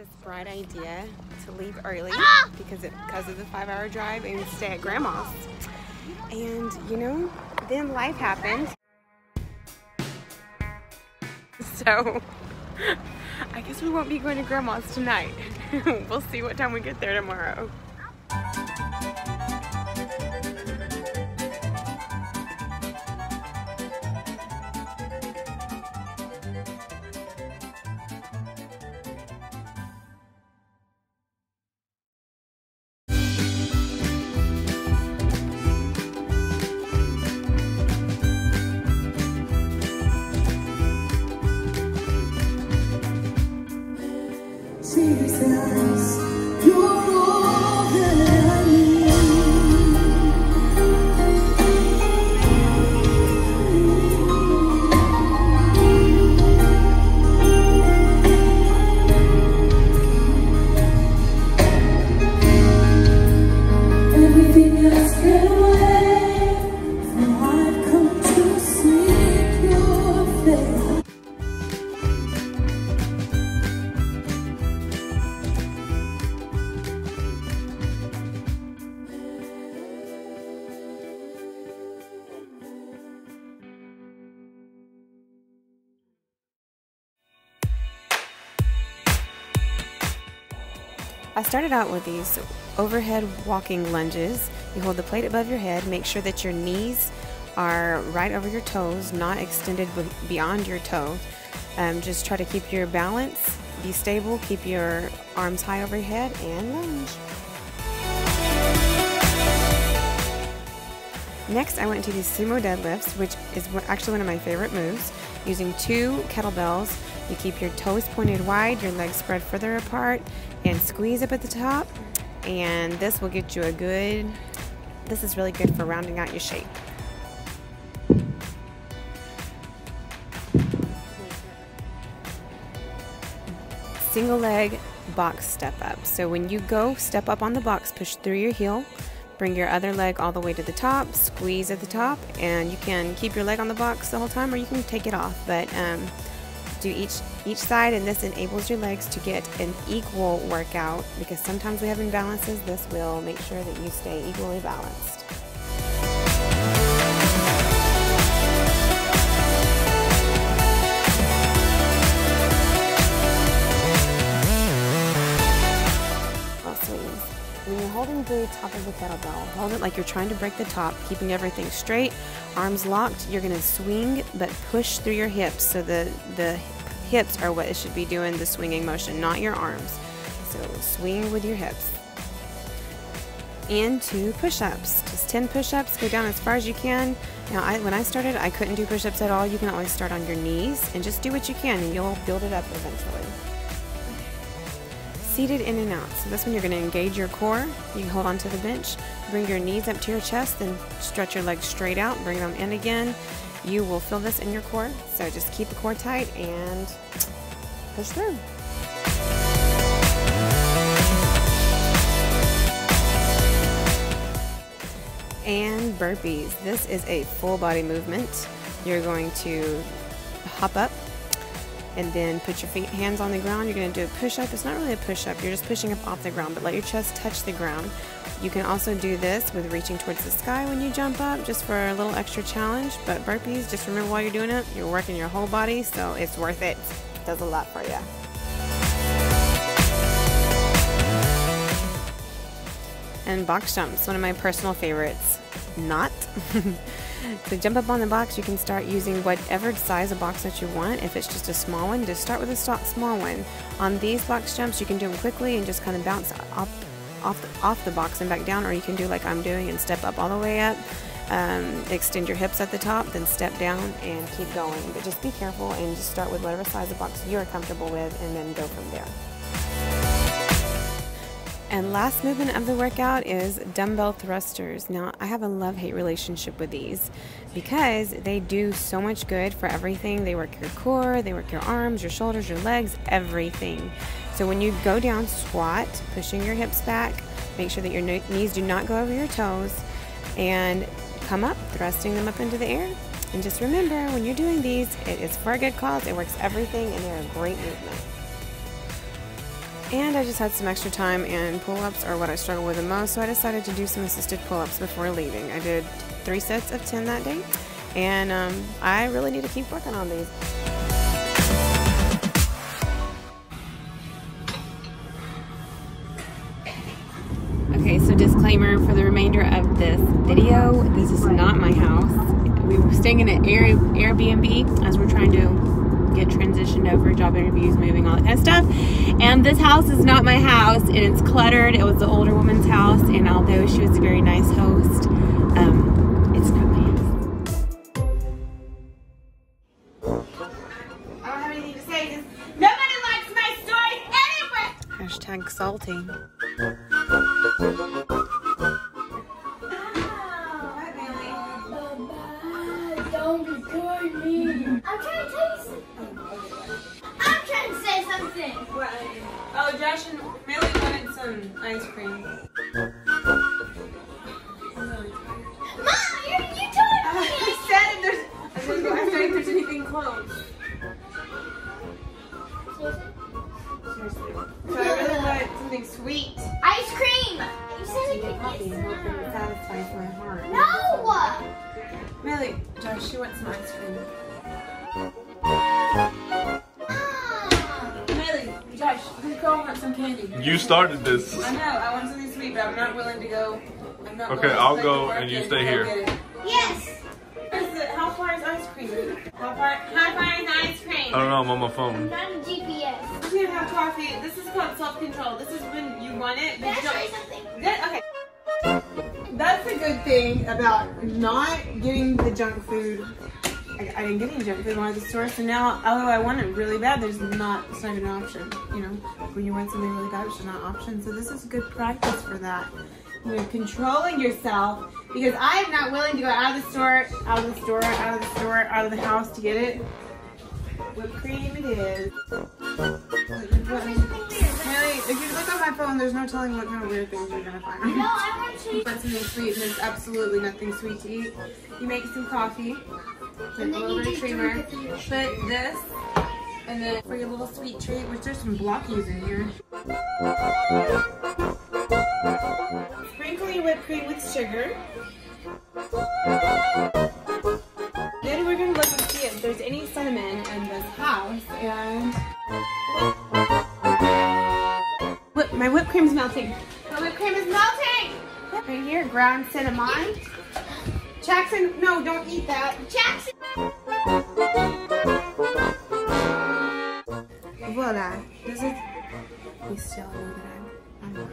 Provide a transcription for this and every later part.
this bright idea to leave early ah! because it because of the five hour drive and stay at grandma's. And you know, then life happened. So I guess we won't be going to grandma's tonight. we'll see what time we get there tomorrow. I started out with these overhead walking lunges. You hold the plate above your head, make sure that your knees are right over your toes, not extended beyond your toes. Um, just try to keep your balance, be stable, keep your arms high over your head, and lunge. Next, I went to these sumo deadlifts, which is actually one of my favorite moves. Using two kettlebells, you keep your toes pointed wide, your legs spread further apart, and squeeze up at the top. And this will get you a good, this is really good for rounding out your shape. Single leg box step up. So when you go step up on the box, push through your heel, bring your other leg all the way to the top, squeeze at the top, and you can keep your leg on the box the whole time or you can take it off. But um, do each each side and this enables your legs to get an equal workout because sometimes we have imbalances. This will make sure that you stay equally balanced. Top of the kettlebell, hold it like you're trying to break the top, keeping everything straight, arms locked. You're going to swing, but push through your hips. So the, the hips are what it should be doing the swinging motion, not your arms. So swing with your hips. Into push-ups. Just 10 push-ups. Go down as far as you can. Now, I, when I started, I couldn't do push-ups at all. You can always start on your knees and just do what you can, and you'll build it up eventually seated in and out. So this one you're going to engage your core. You hold onto the bench, bring your knees up to your chest, and stretch your legs straight out. Bring them in again. You will feel this in your core. So just keep the core tight and push through. And burpees. This is a full body movement. You're going to hop up and then put your feet hands on the ground. You're going to do a push-up. It's not really a push-up. You're just pushing up off the ground but let your chest touch the ground. You can also do this with reaching towards the sky when you jump up just for a little extra challenge. But burpees just remember while you're doing it you're working your whole body so it's worth it. It does a lot for you and box jumps one of my personal favorites. Not So jump up on the box, you can start using whatever size of box that you want. If it's just a small one, just start with a small one. On these box jumps, you can do them quickly and just kind of bounce off, off, the, off the box and back down, or you can do like I'm doing and step up all the way up. Um, extend your hips at the top, then step down and keep going. But just be careful and just start with whatever size of box you're comfortable with and then go from there. And last movement of the workout is dumbbell thrusters. Now, I have a love hate relationship with these because they do so much good for everything. They work your core, they work your arms, your shoulders, your legs, everything. So, when you go down, squat, pushing your hips back, make sure that your knees do not go over your toes, and come up, thrusting them up into the air. And just remember, when you're doing these, it is for a good cause, it works everything, and they're a great movement. And I just had some extra time and pull-ups are what I struggle with the most, so I decided to do some assisted pull-ups before leaving. I did three sets of 10 that day, and um, I really need to keep working on these. Okay, so disclaimer for the remainder of this video, this is not my house. We were staying in an Air Airbnb as we're trying to get transitioned over, job interviews, moving, all that kind of stuff. And this house is not my house, and it's cluttered. It was the older woman's house, and although she was a very nice host, um, it's not my house. I don't have anything to say because nobody likes my story anyway. Hashtag salty. Don't record me. I'm trying to What? Oh, Josh and Millie wanted some ice cream. Candy? You started this. I know, I want something sweet, but I'm not willing to go. I'm not Okay, I'll take go and you stay here. Yes. It, how far is ice cream? How far, how far is ice cream? I don't know, I'm on my I'm phone. not a GPS. You can have coffee. This is called self-control. This is when you want it, Can but I you don't. something? That, okay. That's a good thing about not getting the junk food. I, I didn't get any junk food was at the store, so now, although I want it really bad, there's not, it's not even an option. You know, when you want something really bad, it's not an option. So this is good practice for that. You know, controlling yourself because I am not willing to go out of the store, out of the store, out of the store, out of the house to get it. Whipped cream it is. Really, if you look on my phone, there's no telling what kind of weird things you're gonna find. No, I want to. Want something sweet, and there's absolutely nothing sweet to eat. You make some coffee, put a And then little you bit of creamer, put this, and then for your little sweet treat, which there's some blockies in here. Sprinkle your whipped cream with sugar. There's any cinnamon in this house, and Whip, my whipped cream's melting. My whipped cream is melting! Right here, ground cinnamon. Jackson, no, don't eat that. Jackson. Voila. Does it? You still know that I'm, I'm not.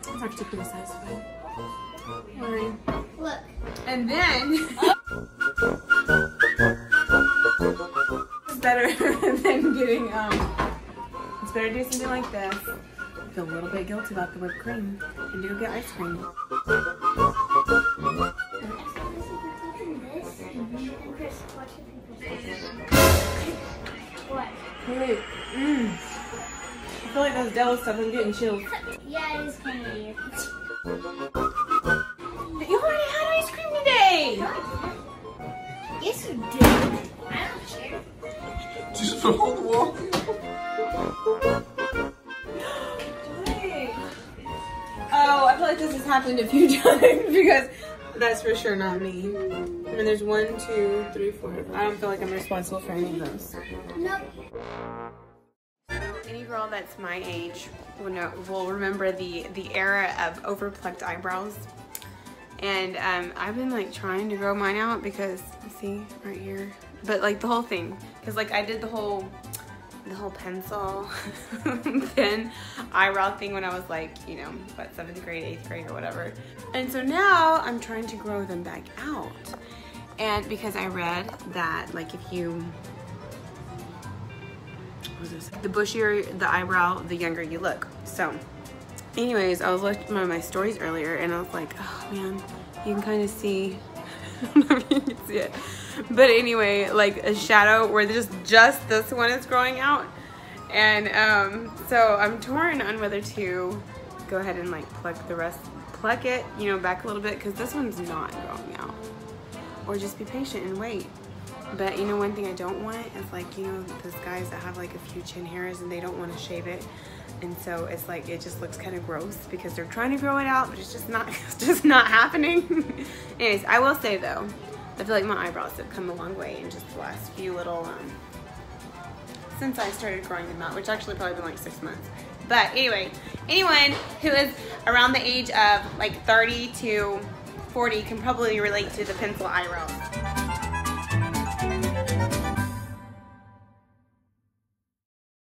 It's actually pretty satisfying. Look. And then it's better than getting um it's better to do something like this. Feel a little bit guilty about the whipped cream and do get ice cream. What? Hey, mm. I feel like those Dell stuff is getting chills. Yeah, it is kind of weird. Just the wall. Oh, I feel like this has happened a few times because that's for sure not me. I mean, there's one, two, three, four. I don't feel like I'm responsible for any of those. Nope. Any girl that's my age will know will remember the the era of overplucked eyebrows. And um, I've been like trying to grow mine out because see right here, but like the whole thing, because like I did the whole the whole pencil pen eyebrow thing when I was like you know what seventh grade, eighth grade or whatever. And so now I'm trying to grow them back out. And because I read that like if you? The bushier the eyebrow, the younger you look. So, anyways, I was looking at my stories earlier and I was like, oh man, you can kind of see, I don't know if you can see it. But anyway, like a shadow where just, just this one is growing out. And um, so I'm torn on whether to go ahead and like pluck the rest, pluck it, you know, back a little bit because this one's not growing out. Or just be patient and wait. But you know, one thing I don't want is like, you know, those guys that have like a few chin hairs and they don't want to shave it. And so it's like, it just looks kind of gross because they're trying to grow it out, but it's just not, it's just not happening. Anyways, I will say though, I feel like my eyebrows have come a long way in just the last few little, um, since I started growing them out, which actually probably been like six months. But anyway, anyone who is around the age of like 30 to 40 can probably relate to the pencil eyebrows.